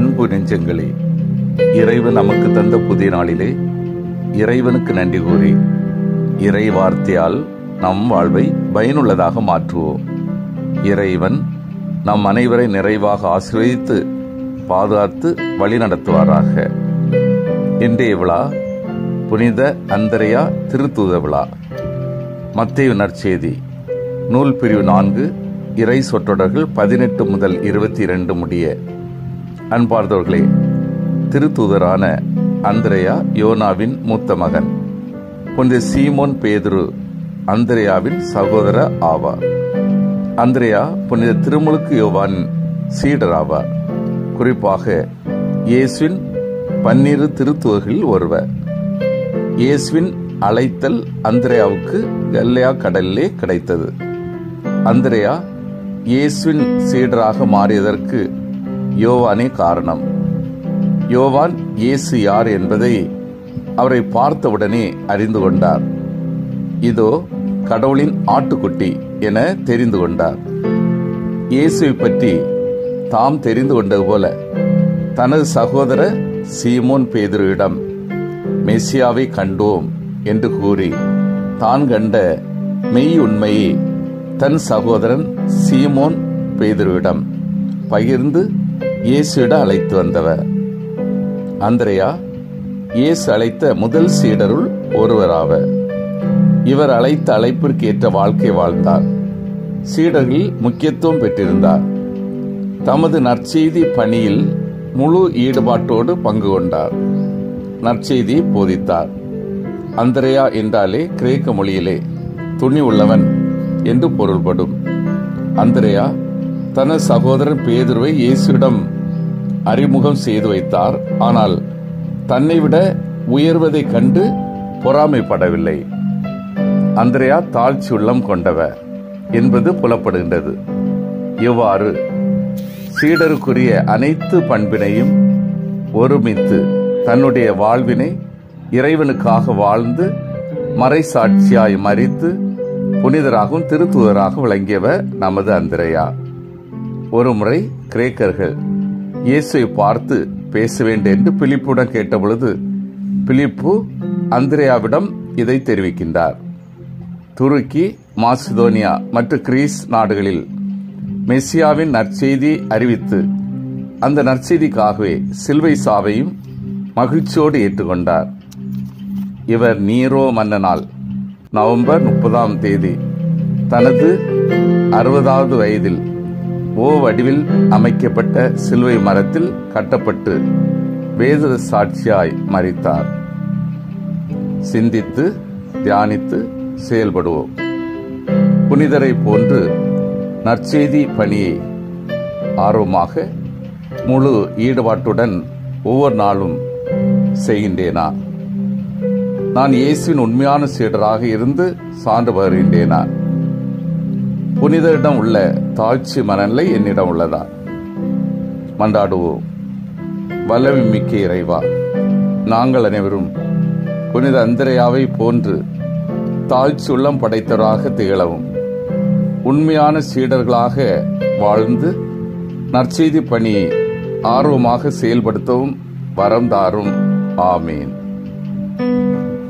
அன்பு நெஞ்சங்களே இறைவன் நமக்கு தந்த புதிய நாளிலே இறைவனுக்கு நன்றி கூறி இறை வார்த்தையால் நம் வாழ்வை பயனுள்ளதாக மாற்றுவோம். இறைவன் நம் அனைவரை நிறைவாக ஆசிர்வதித்து பாதுகாத்து வழிநடத்துவாராக. இன்றைய விழா புனித அந்தரையா திருத்தூத விழா. மத்திய நற்செய்தி நூல் பிரிவு நான்கு இறை சொற்றொடர்கள் பதினெட்டு முதல் இருபத்தி இரண்டு முடிய அன்பார்ந்தவர்களே திருத்தூதரான அந்திரையா யோனாவின் மூத்த மகன் புனித சீமோன் பேதுரு அந்திரையாவின் சகோதர ஆவார். அந்திரையா புனித திருமுழுக்கு யோவான் சீடர் ஆவார். குறிப்பாக இயேசுவின் பன்னிரு திருத்துவர்களில் ஒருவர். இயேசுவின் அழைத்தல் அந்திரையாவுக்கு கல்லையா கடலிலே கிடைத்தது. அந்திரையா இயேசுவின் சீடராக மாறியதற்கு யோவானே காரணம். யோவான் இயேசு யார் என்பதை அவரை பார்த்தவுடனே அறிந்து கொண்டார். இதோ கடவுளின் ஆட்டுக்குட்டி என தெரிந்து கொண்டார். இயேசுவை பற்றி தாம் தெரிந்து கொண்டது போல தனது சகோதர சீமோன் பேதுருவிடம் மெஸ்ஸியாவை கண்டோம் என்று கூறி தான் கண்ட மெய் உண்மையை தன் சகோதரன் சீமோன் பேதுருவிடம் பகிர்ந்து இயேசுவிட அழைத்து வந்தவர். அந்திரையா இயேசு அழைத்த முதல் சீடருள் ஒருவராவர் இவர் அழைத்த அழைப்பிற்கு ஏற்ற வாழ்க்கை வாழ்ந்தார். சீடர்களில் முக்கியத்துவம் பெற்றிருந்தார். தமது நற்செய்தி பணியில் முழு ஈடுபாட்டோடு பங்கு கொண்டார். நற்செய்தியை போதித்தார். அந்தரையா என்றாலே கிரேக்க மொழியிலே துணி உள்ளவன் என்று பொருள்படும். அந்தரையா தனது சகோதரன் பேதுருவை இயேசுவிடம் அறிமுகம் செய்து வைத்தார். ஆனால் தன்னை விட உயர்வதைக் கண்டு பொறாமைப்படவில்லை. அந்திரையா தாழ்ச்சி உள்ளம் கொண்டவர் என்பது புலப்படுகின்றது. இவ்வாறு சீடருக்குரிய அனைத்து பண்பினையும் ஒருமித்து தன்னுடைய வாழ்வினை இறைவனுக்காக வாழ்ந்து மறைசாட்சியாய் மறித்து புனிதராகவும் திருத்துவராக விளங்கியவர் நமது அந்திரையா. ஒருமுறை கிரேக்கர்கள் இயேசுவை பார்த்து பேச வேண்டும் என்று பிலிப்புடன் கேட்டபொழுது பிலிப்பு அந்திரேயாவிடம் இதை தெரிவிக்கின்றார். துருக்கி மாசிதோனியா மற்றும் கிரீஸ் நாடுகளில் மெஸ்ஸியாவின் நற்செய்தி அறிவித்து அந்த நற்செய்திக்காகவே சில்வை சாவையும் மகிழ்ச்சியோடு ஏற்றுக்கொண்டார். இவர் நீரோ மன்னனால் நவம்பர் முப்பதாம் தேதி தனது அறுபதாவது வயதில் ஓ வடிவில் அமைக்கப்பட்ட சிலுவை மரத்தில் கட்டப்பட்டு வேத சாட்சியாய் மறித்தார். சிந்தித்து தியானித்து செயல்படுவோம். புனிதரை போன்று நற்செய்தி பணியை ஆர்வமாக முழு ஈடுபாட்டுடன் ஒவ்வொரு நாளும் செய்கின்றேனா? நான் இயேசுவின் உண்மையான சீடராக இருந்து சான்று வருகின்றேனா? புனிதரிடம் உள்ள தாழ்ச்சி மனநிலை என்னிடம் உள்ளதா? மன்றாடுவோம். வல்லமை மிக்க இறைவா நாங்கள் அனைவரும் புனித அந்திரையாவை போன்று தாழ்ச்சி உள்ளம் படைத்தவராக திகழவும் உண்மையான சீடர்களாக வாழ்ந்து நற்செய்தி பணியை ஆர்வமாக செயல்படுத்தவும் வரம் தாரும். ஆமீன்.